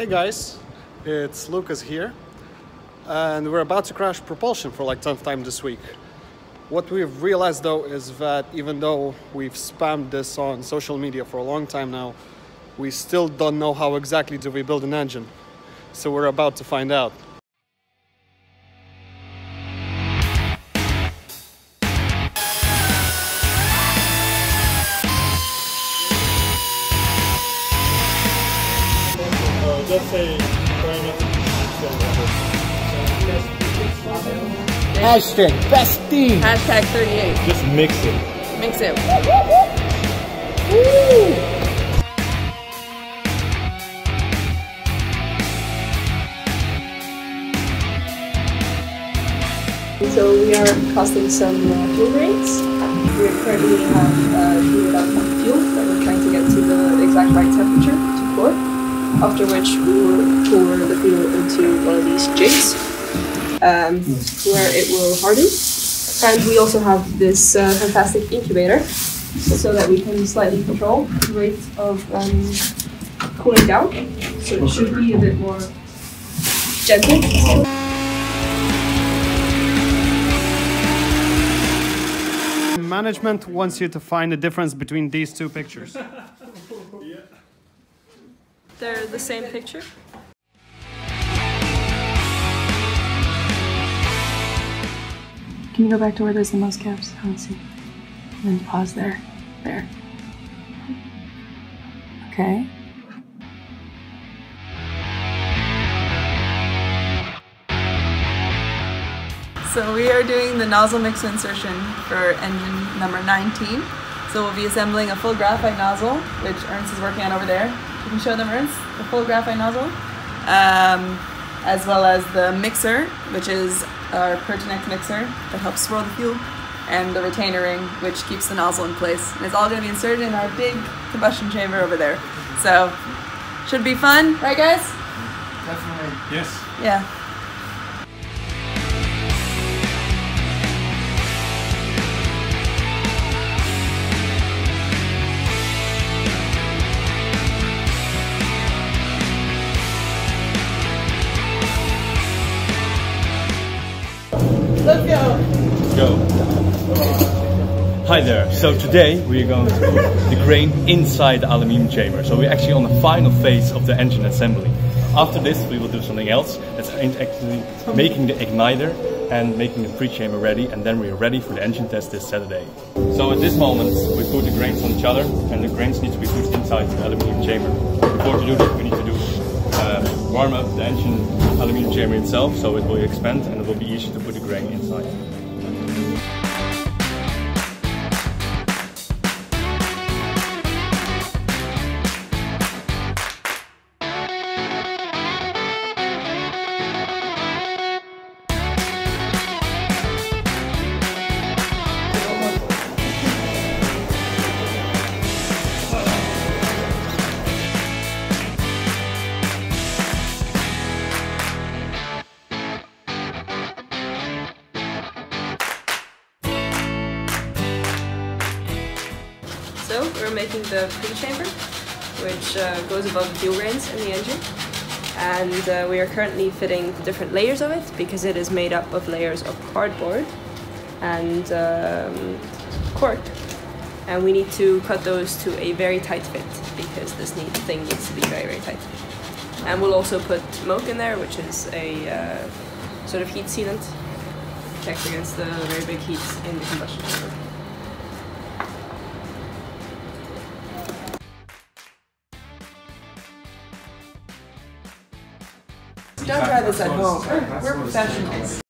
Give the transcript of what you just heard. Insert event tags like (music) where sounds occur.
Hey guys, it's Lucas here, and we're about to crash propulsion for like 10th time this week. What we've realized though is that even though we've spammed this on social media for a long time now, we still don't know how exactly do we build an engine. So we're about to find out. Hashtag bestie. Hashtag 38. Just mix it. Mix it. So we are casting some uh, fuel grains. We currently have uh, heated up fuel that we're trying to get to the exact right temperature to pour. After which we will pour the fuel into one of these jigs um, where it will harden. And we also have this uh, fantastic incubator so that we can slightly control the rate of um, cooling down. So it should be a bit more gentle. Management wants you to find the difference between these two pictures. (laughs) They're the same picture. Can you go back to where there's the most caps? I want to see. And then pause there. There. Okay. So we are doing the nozzle mix insertion for engine number 19. So we'll be assembling a full graphite nozzle, which Ernst is working on over there. You can show them Ernst, the full graphite nozzle. Um, as well as the mixer, which is our Pertinax mixer that helps swirl the fuel, and the retainer ring, which keeps the nozzle in place. And it's all going to be inserted in our big combustion chamber over there. So, should be fun, right guys? Definitely. Yes. Yeah. Let's go. Go. Hi there. So today we are going to put the grain inside the aluminium chamber. So we're actually on the final phase of the engine assembly. After this we will do something else. That's actually making the igniter and making the pre-chamber ready and then we are ready for the engine test this Saturday. So at this moment we put the grains on each other and the grains need to be put inside the aluminium chamber. Before to do that we need to do warm up the engine aluminium chamber itself so it will expand and it will be easy to put the grain inside. We're making the pre-chamber, which uh, goes above the fuel grains in the engine. And uh, we are currently fitting the different layers of it because it is made up of layers of cardboard and um, cork. And we need to cut those to a very tight fit because this need, thing needs to be very, very tight. And we'll also put smoke in there, which is a uh, sort of heat sealant, protects against the very big heat in the combustion chamber. Don't try this at home. We're, we're professionals.